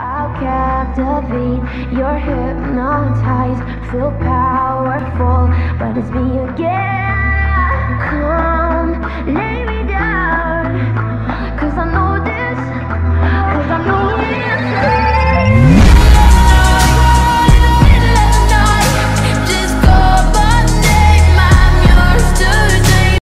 I'll captivate, you're hypnotized, feel powerful, but it's me again.